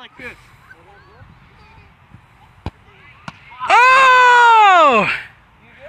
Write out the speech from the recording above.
like this.